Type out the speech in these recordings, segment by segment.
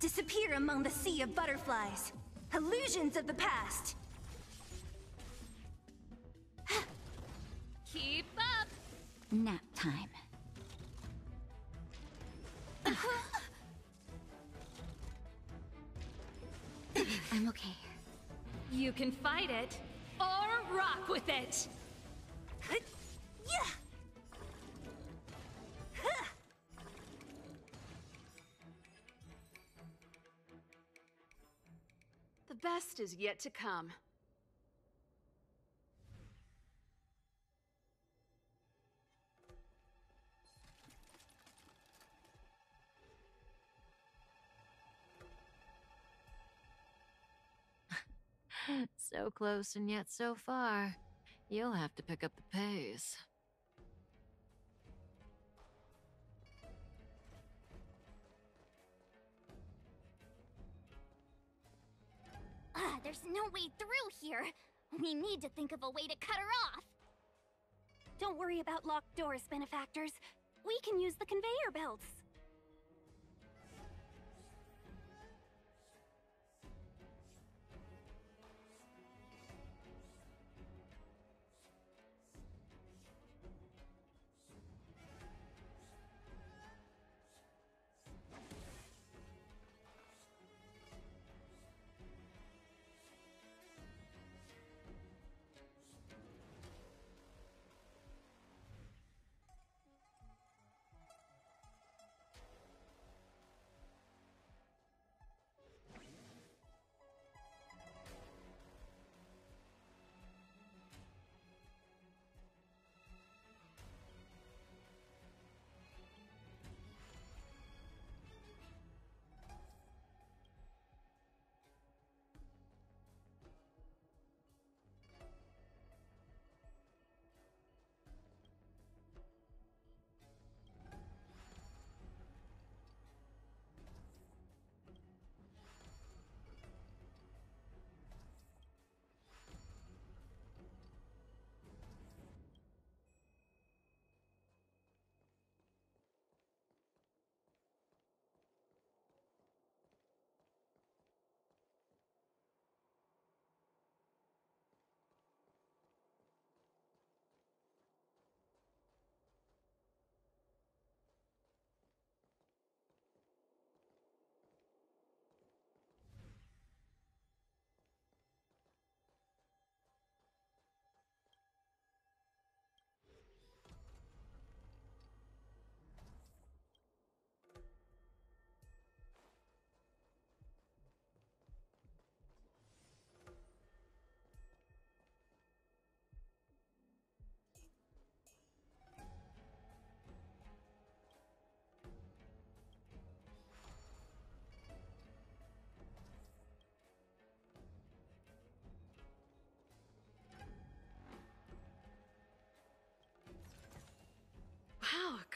Disappear among the sea of butterflies. Illusions of the past. Is yet to come. So close and yet so far. You'll have to pick up the pace. Ah, there's no way through here. We need to think of a way to cut her off. Don't worry about locked doors, benefactors. We can use the conveyor belts.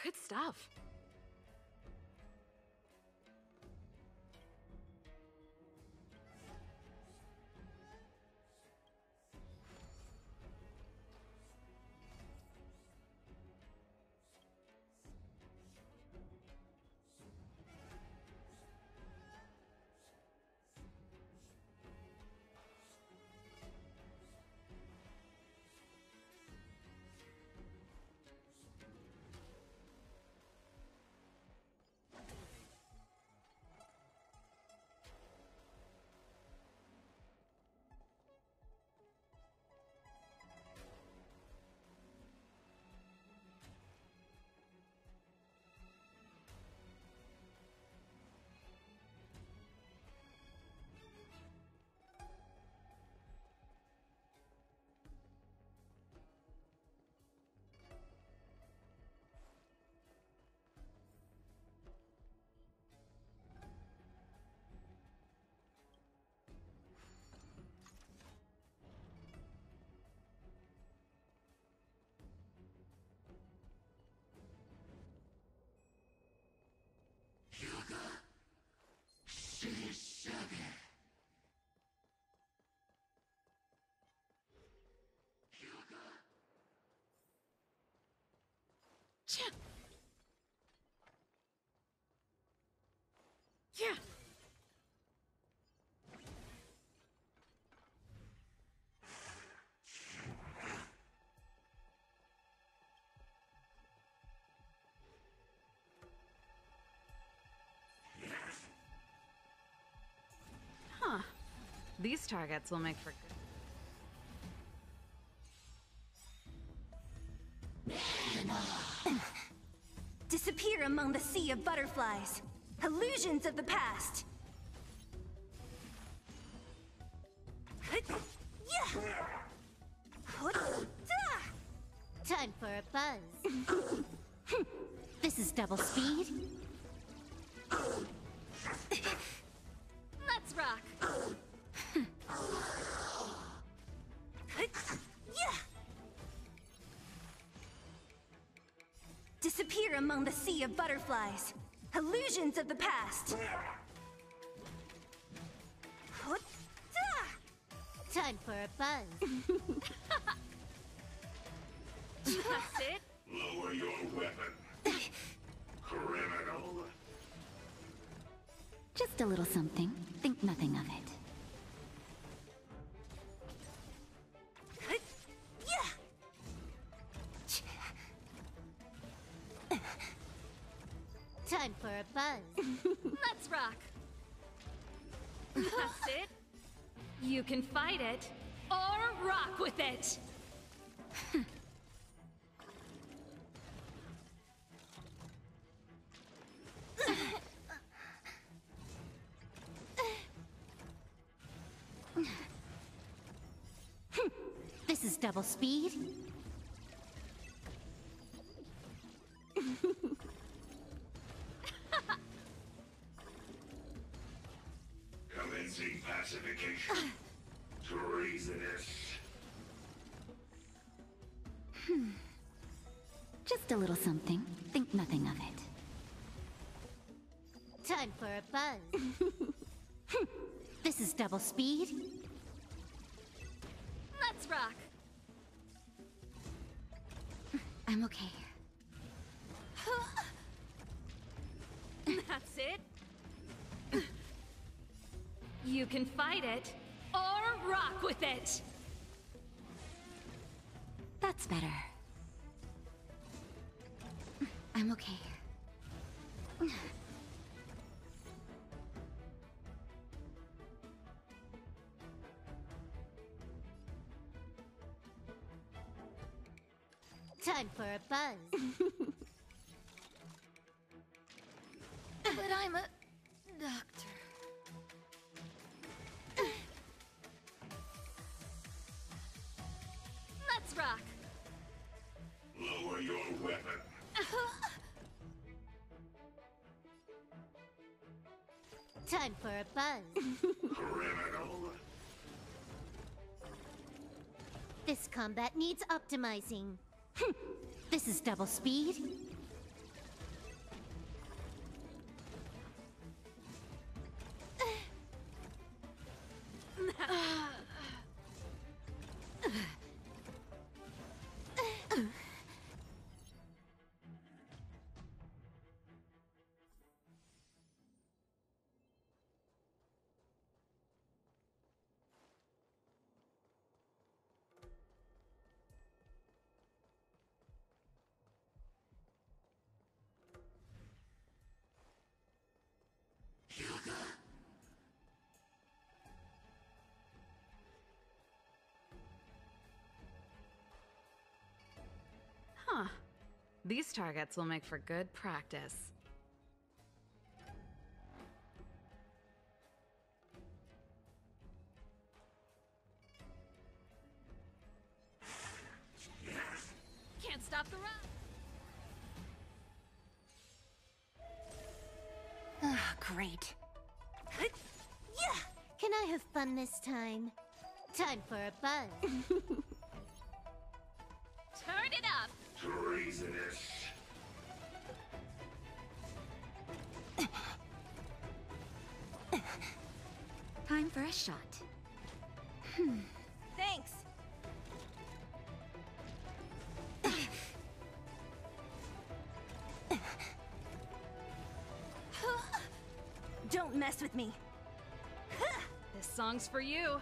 Good stuff. These targets will make for good. Disappear among the sea of butterflies. Illusions of the past. Time for a buzz. this is double speed. Butterflies. Illusions of the past. Time for a buzz. That's it. Lower your weapon. Criminal. Just a little something. Think nothing of it. You can fight it or rock with it. This is double speed. Just a little something. Think nothing of it. Time for a buzz. this is double speed. Let's rock. I'm okay. That's it. You can fight it or rock with it. That's better. I'm okay. Time for a buzz. combat needs optimizing. this is double speed. These targets will make for good practice. Can't stop the run. Ah, great. Yeah. Can I have fun this time? Time for a buzz. poisonous. Time for a shot. Hmm. Thanks. Don't mess with me. This song's for you.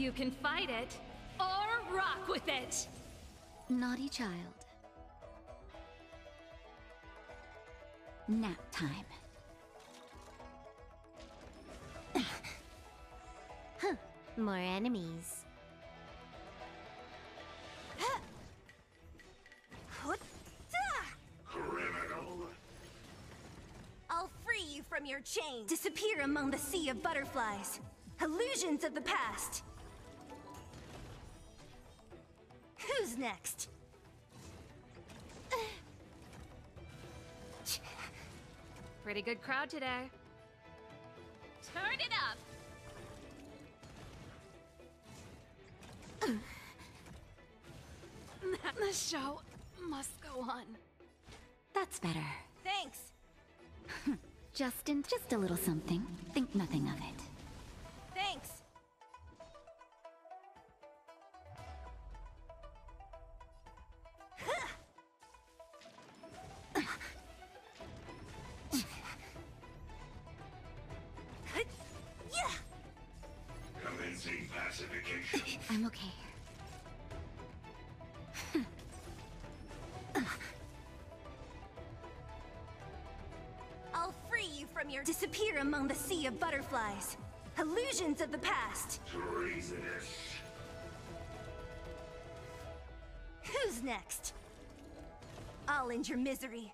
You can fight it, or rock with it! Naughty child. Nap time. Huh, more enemies. Criminal. I'll free you from your chains. Disappear among the sea of butterflies. Illusions of the past. Who's next? Pretty good crowd today. Turn it up! The show must go on. That's better. Thanks. Justin, just a little something. Think nothing of it. Free you from your disappear among the sea of butterflies. Illusions of the past. Treasonous. Who's next? I'll end your misery.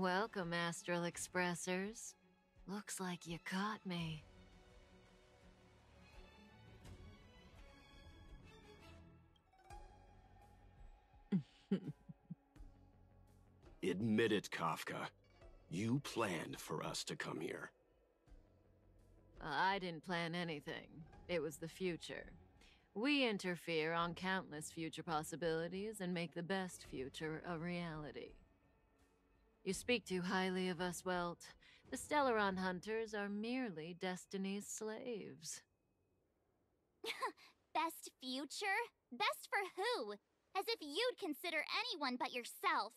Welcome, Astral Expressors. Looks like you caught me. Admit it, Kafka. You planned for us to come here. I didn't plan anything. It was the future. We interfere on countless future possibilities and make the best future a reality. You speak too highly of us, Welt. The Stellaron Hunters are merely Destiny's slaves. Best future? Best for who? As if you'd consider anyone but yourself.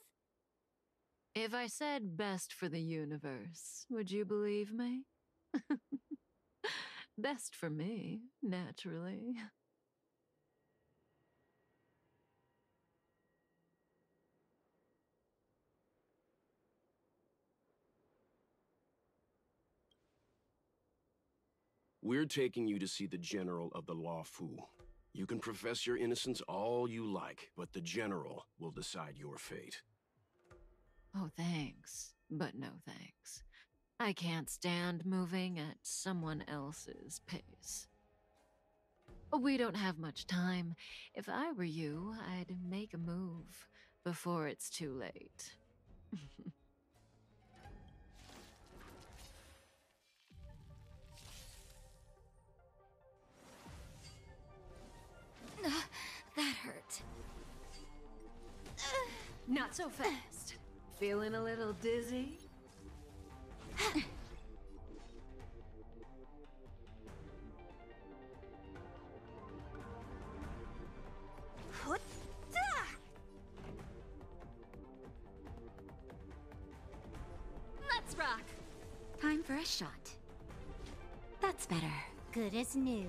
If I said best for the universe, would you believe me? best for me, naturally. We're taking you to see the General of the Luofu. You can profess your innocence all you like, but the General will decide your fate. Oh, thanks, but no thanks. I can't stand moving at someone else's pace. We don't have much time. If I were you, I'd make a move before it's too late. hurt. Not so fast. Feeling a little dizzy? Let's rock! Time for a shot. That's better. Good as new.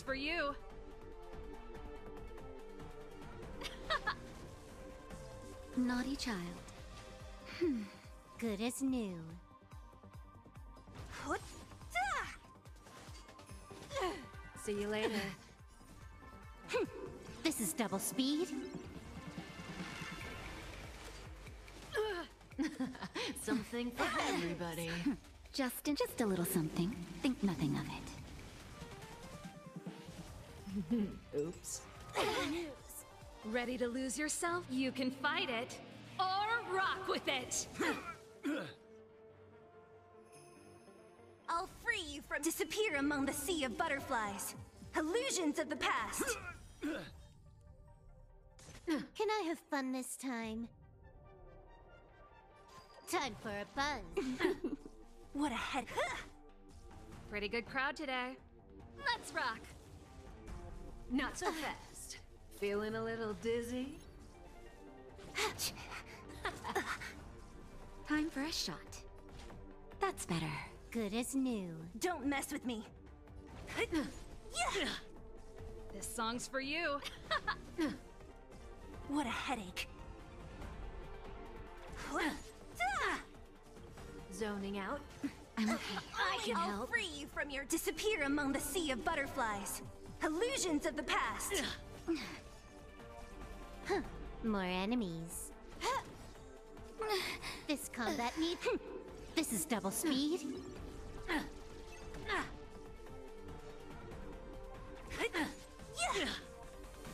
This for you. Naughty child. Hmm. Good as new. See you later. Hmm. This is double speed. Something for everybody. Justin, just a little something. Think nothing of it. Oops. Ready to lose yourself? You can fight it or rock with it. I'll free you from disappear among the sea of butterflies. Illusions of the past. Can I have fun this time? Time for a buzz. What a head. Pretty good crowd today. Let's rock. Not so fast. Feeling a little dizzy? Time for a shot. That's better. Good as new. Don't mess with me. This song's for you. What a headache. Zoning out? I'm okay. I can I'll help. free you from your disappear among the sea of butterflies. Illusions of the past. More enemies. This combat needs. This is double speed.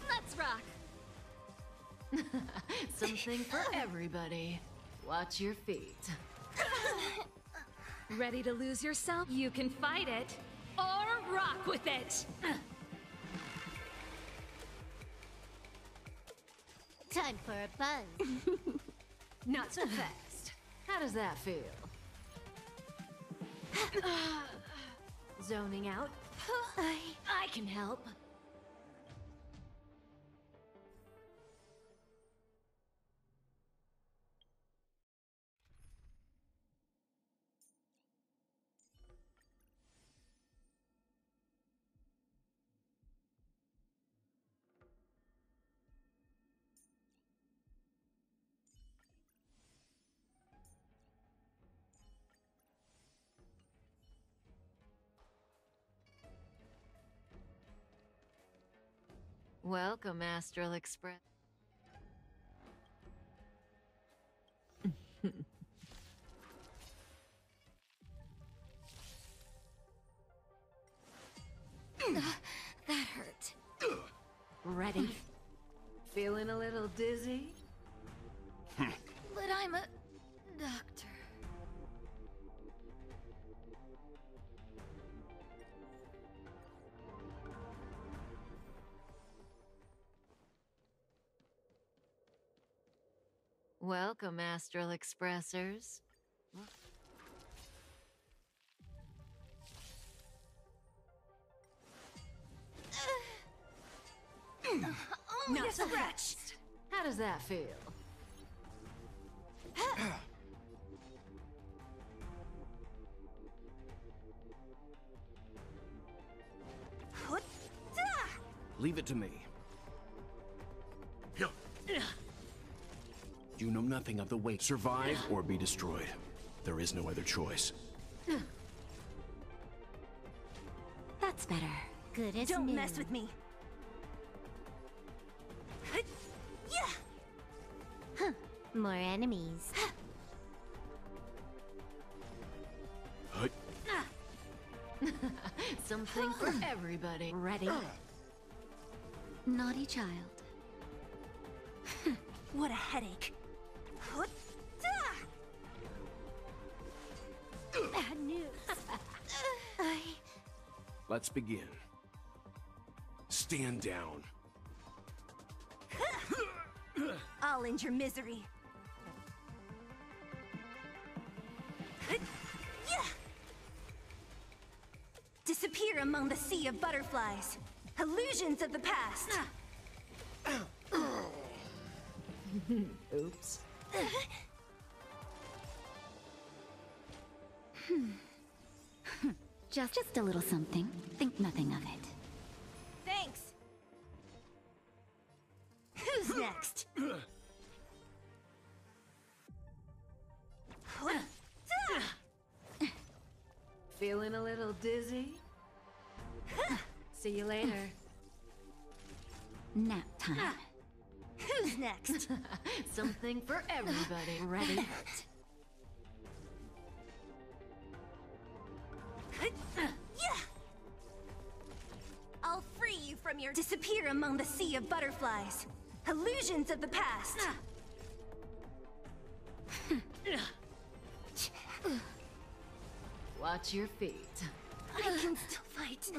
Let's rock. Something for everybody. Watch your feet. Ready to lose yourself? You can fight it or rock with it. Time for a buzz. Not so fast. How does that feel? Zoning out? I, I can help. Welcome, Astral Express. That hurt. Ready? Feeling a little dizzy? But I'm a Welcome, Astral Expressers. Only a scratch. How does that feel? Leave it to me. You know nothing of the weight. Survive or be destroyed. There is no other choice. That's better. Good as Don't new. mess with me. Huh. More enemies. Something for everybody. Ready? Naughty child. What a headache. Let's begin. Stand down. I'll end your misery. Disappear among the sea of butterflies. Illusions of the past. Oops. Hmm. Just, just a little something. Think nothing of it. Thanks. Who's next? Feeling a little dizzy? See you later. Nap time. Who's next? Something for everybody. Ready? Among the sea of butterflies. Illusions of the past. Watch your feet. I can still fight.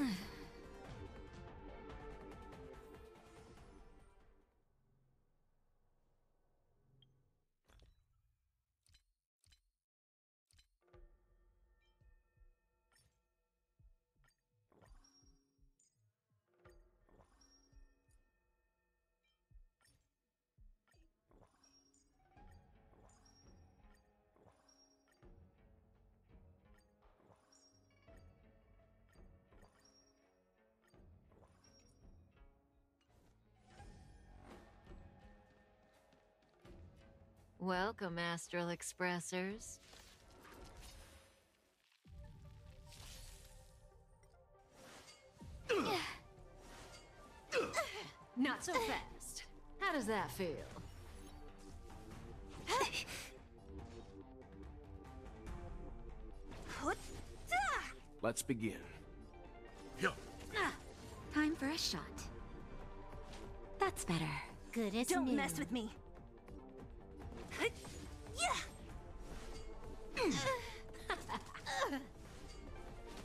Welcome, Astral Expressers. Not so fast. How does that feel? Let's begin. Time for a shot. That's better. Good as Don't new. mess with me. Hut- yeah!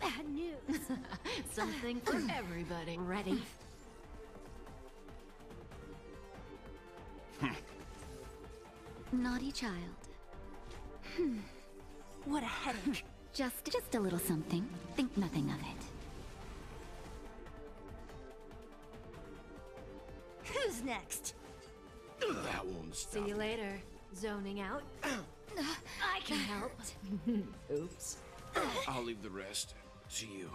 Bad news. Something for everybody. Ready? Hmm. Naughty child. Hmm. What a headache. Just, just a little something. Think nothing of it. Who's next? That won't stop. See you later. Zoning out. I can help. Oops. I'll leave the rest to you.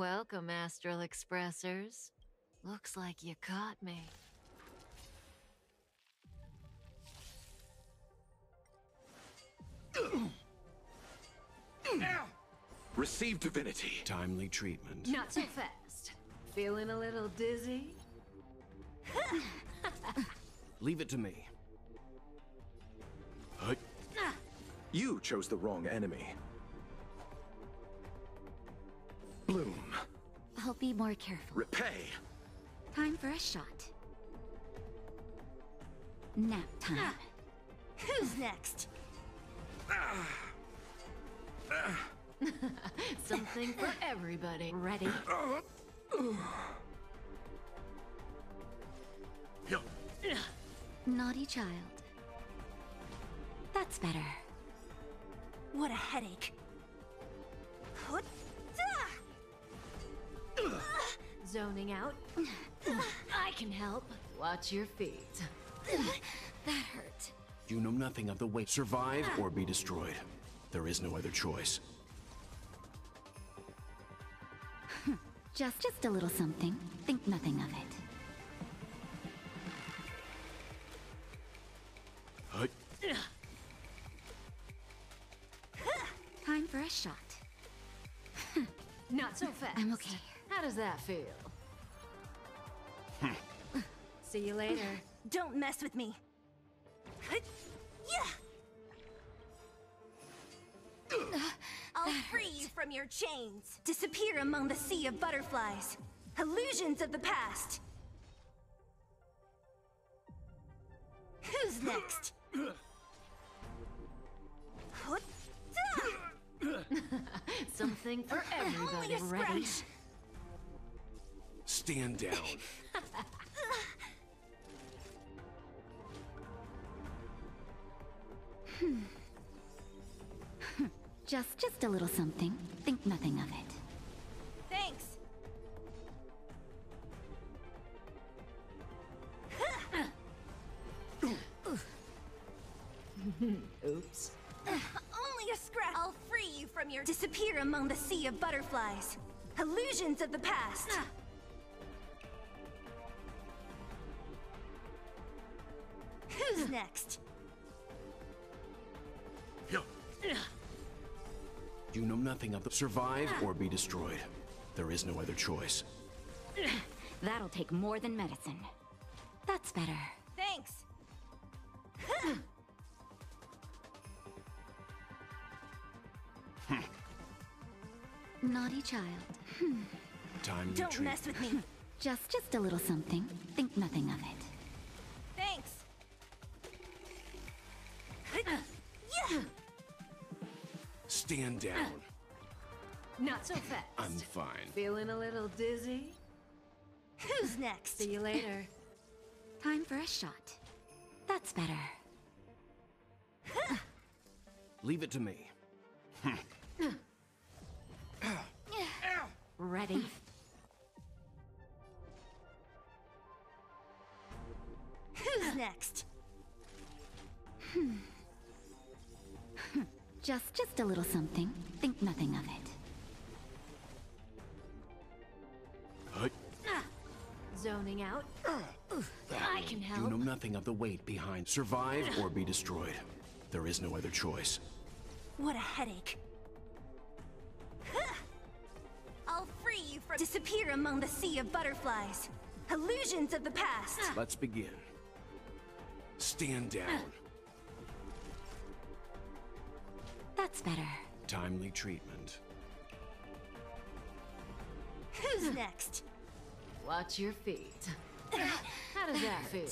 Welcome, Astral Expressors. Looks like you caught me. Receive divinity. Timely treatment. Not so fast. Feeling a little dizzy? Leave it to me. You chose the wrong enemy. Bloom. I'll be more careful. Repay. Time for a shot. Nap time. Ah. Who's next? Something for everybody. Ready? Naughty child. That's better. What a headache. Hut- Zoning out. I can help. Watch your feet. That hurt. You know nothing of the way. Survive or be destroyed. There is no other choice. Just, just a little something. Think nothing of it. Time for a shot. Not so fast. I'm okay. How does that feel? Hmm. See you later. Don't mess with me. I'll free you from your chains. Disappear among the sea of butterflies. Illusions of the past. Who's next? Something for everybody. scratch. Stand down. Hmm. Just, just a little something. Think nothing of it. Thanks. Oops. Only a scratch. I'll free you from your disappear among the sea of butterflies. Illusions of the past. Next? You know nothing of the survive or be destroyed. There is no other choice. That'll take more than medicine. That's better. Thanks. Naughty child. Time Don't retreat. mess with me. Just, just a little something. Think nothing of it. Stand down. Not so fast. I'm fine. Feeling a little dizzy? Who's next? See you later. Time for a shot. That's better. Leave it to me. Ready? Who's next? Just, just a little something. Think nothing of it. Hut. Ah. Zoning out. I can help. You know nothing of the weight behind survive or be destroyed. There is no other choice. What a headache. I'll free you from disappear among the sea of butterflies. Illusions of the past. Let's begin. Stand down. That's better. Timely treatment. Who's next? Watch your feet. How does that feel?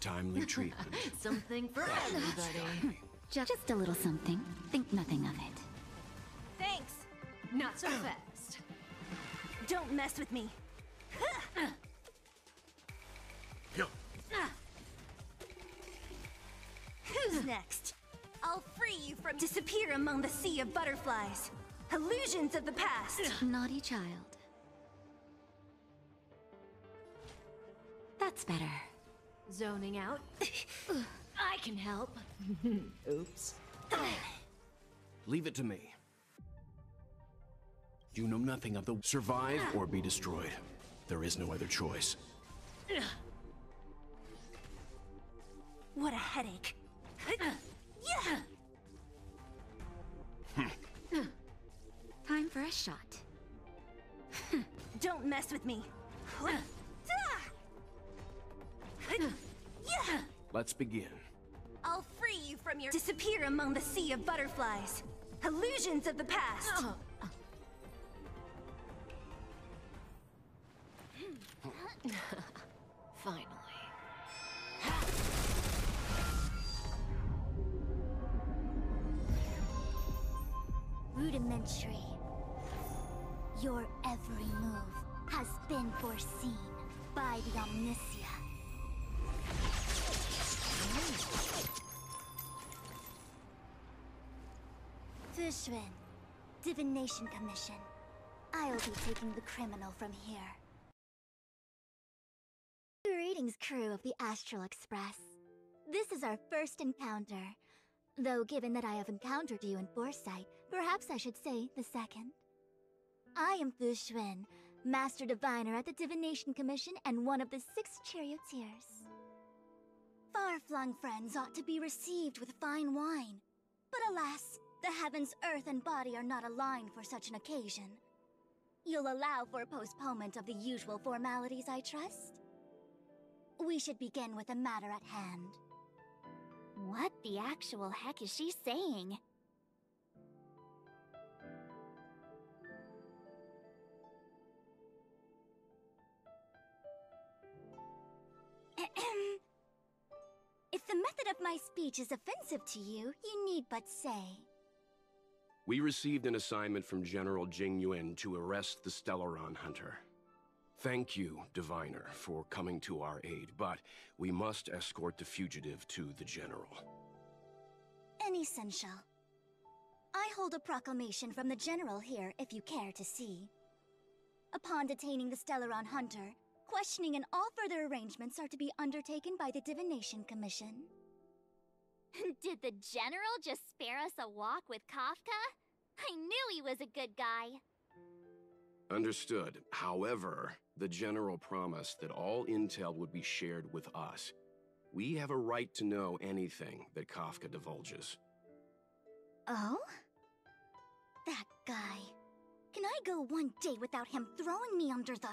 Timely treatment. Something for everybody. Just, just a little something. Think nothing of it. Thanks. Not so fast. Don't mess with me. Who's next? I'll free you from disappear among the sea of butterflies. Illusions of the past. Naughty child. That's better. Zoning out. I can help. Oops. Leave it to me. You know nothing of the survive or be destroyed. There is no other choice. What a headache. Yeah. Time for a shot. Don't mess with me. Yeah. Let's begin. I'll free you from your disappear among the sea of butterflies. Illusions of the past. Divination Commission. I'll be taking the criminal from here. Greetings, crew of the Astral Express. This is our first encounter. Though, given that I have encountered you in foresight, perhaps I should say the second. I am Fu Xuan, Master Diviner at the Divination Commission and one of the six charioteers. Far-flung friends ought to be received with fine wine. But alas, the heavens, earth, and body are not aligned for such an occasion. You'll allow for a postponement of the usual formalities, I trust? We should begin with the matter at hand. What the actual heck is she saying? If the method of my speech is offensive to you, you need but say. We received an assignment from General Jing Yuan to arrest the Stellaron Hunter. Thank you, Diviner, for coming to our aid, but we must escort the fugitive to the General. Any Unessential. I hold a proclamation from the General here, if you care to see. Upon detaining the Stellaron Hunter, questioning and all further arrangements are to be undertaken by the Divination Commission. Did the General just spare us a walk with Kafka? I knew he was a good guy. Understood. However, the General promised that all intel would be shared with us. We have a right to know anything that Kafka divulges. Oh? That guy. Can I go one day without him throwing me under the...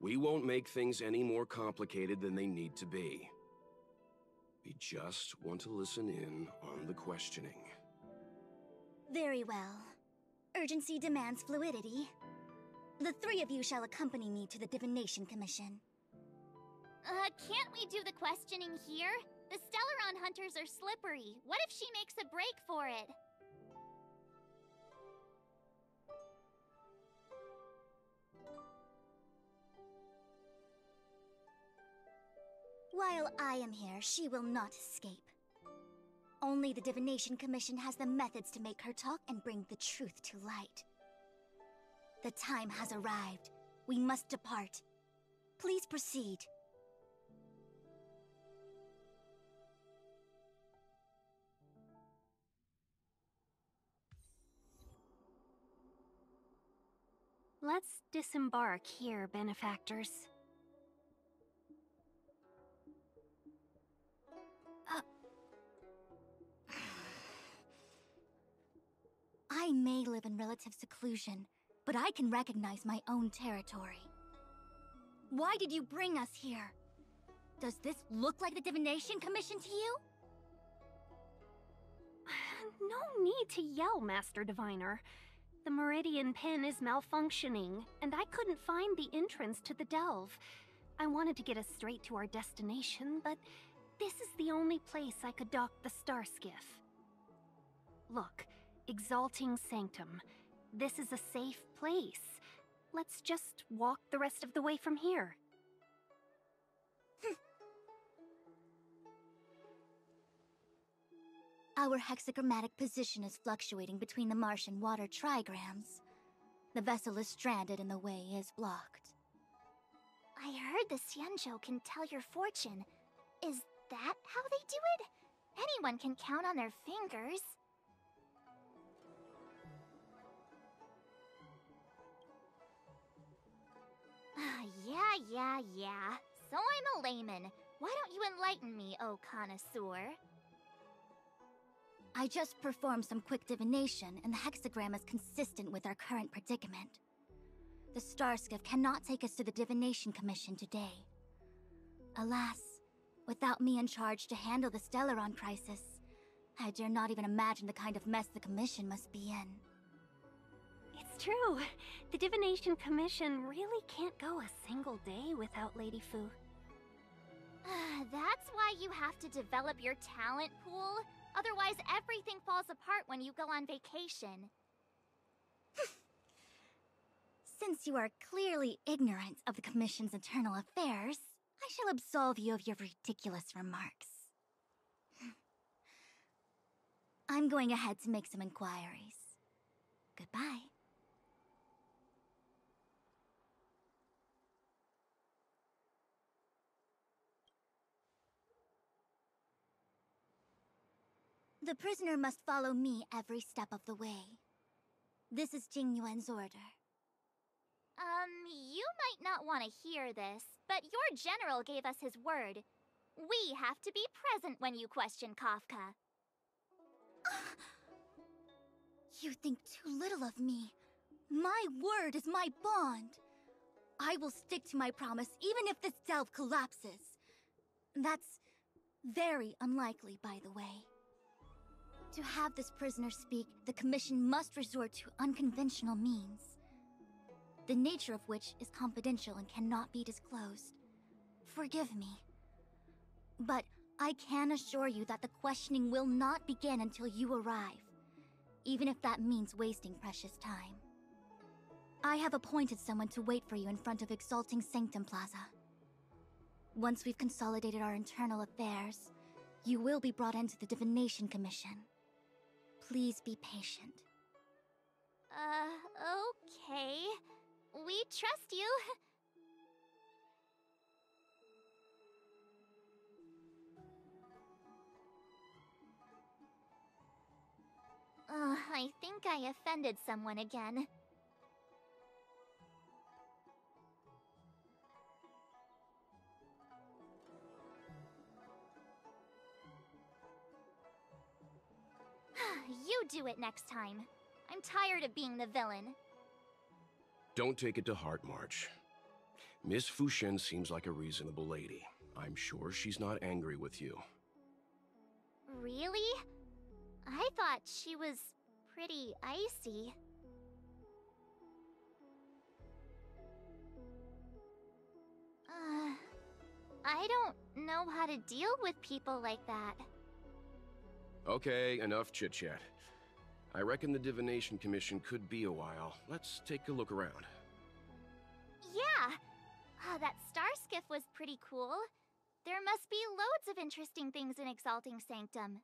We won't make things any more complicated than they need to be. We just want to listen in on the questioning. Very well. Urgency demands fluidity. The three of you shall accompany me to the Divination Commission. Uh, can't we do the questioning here? The Stellaron hunters are slippery. What if she makes a break for it? While I am here, she will not escape. Only the Divination Commission has the methods to make her talk and bring the truth to light. The time has arrived. We must depart. Please proceed. Let's disembark here, benefactors. I may live in relative seclusion, but I can recognize my own territory. Why did you bring us here? Does this look like the Divination Commission to you? No need to yell, Master Diviner. The Meridian Pen is malfunctioning, and I couldn't find the entrance to the Delve. I wanted to get us straight to our destination, but this is the only place I could dock the Star Skiff. Look, Exalting Sanctum. This is a safe place. Let's just walk the rest of the way from here. Our hexagrammatic position is fluctuating between the marsh and water trigrams. The vessel is stranded and the way is blocked. I heard the Xianzhou can tell your fortune. Is that how they do it? Anyone can count on their fingers. Ah, yeah, yeah, yeah. So I'm a layman. Why don't you enlighten me, oh connoisseur? I just performed some quick divination, and the hexagram is consistent with our current predicament. The Starskiff cannot take us to the Divination Commission today. Alas, without me in charge to handle the Stellaron crisis, I dare not even imagine the kind of mess the Commission must be in. True. The Divination Commission really can't go a single day without Lady Fu. Ah, that's why you have to develop your talent pool. Otherwise, everything falls apart when you go on vacation. Since you are clearly ignorant of the Commission's internal affairs, I shall absolve you of your ridiculous remarks. I'm going ahead to make some inquiries. Goodbye. The prisoner must follow me every step of the way. This is Jing Yuan's order. Um, you might not want to hear this, but your general gave us his word. We have to be present when you question Kafka. You think too little of me. My word is my bond. I will stick to my promise even if this delve collapses. That's very unlikely, by the way. To have this prisoner speak, the Commission must resort to unconventional means. The nature of which is confidential and cannot be disclosed. Forgive me. But I can assure you that the questioning will not begin until you arrive, even if that means wasting precious time. I have appointed someone to wait for you in front of Exalting Sanctum Plaza. Once we've consolidated our internal affairs, you will be brought into the Divination Commission. Please be patient. Uh, okay. We trust you. Uh, I think I offended someone again. Do it next time. I'm tired of being the villain. Don't take it to heart, March. Miss Fu Xuan seems like a reasonable lady. I'm sure she's not angry with you. Really? I thought she was pretty icy. Uh, I don't know how to deal with people like that. Okay, enough chit chat. I reckon the Divination Commission could be a while. Let's take a look around. Yeah! Ah, that star skiff was pretty cool. There must be loads of interesting things in Exalting Sanctum.